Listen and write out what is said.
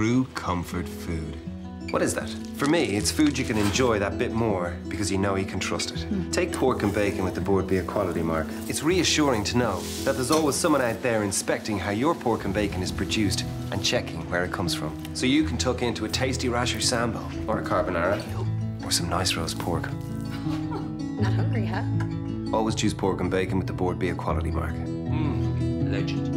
true comfort food. What is that? For me, it's food you can enjoy that bit more because you know you can trust it. Hmm. Take pork and bacon with the Bord Bia Quality mark. It's reassuring to know that there's always someone out there inspecting how your pork and bacon is produced and checking where it comes from. So you can tuck into a tasty rasher sambo or a carbonara or some nice roast pork. Not hungry, huh? Always choose pork and bacon with the Bord Bia Quality mark. Hmm, legend.